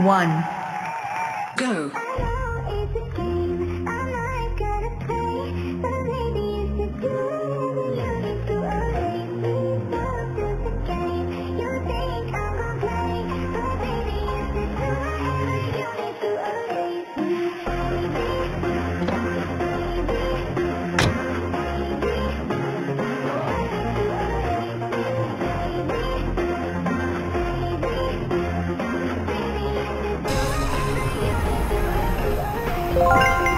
One. Go. you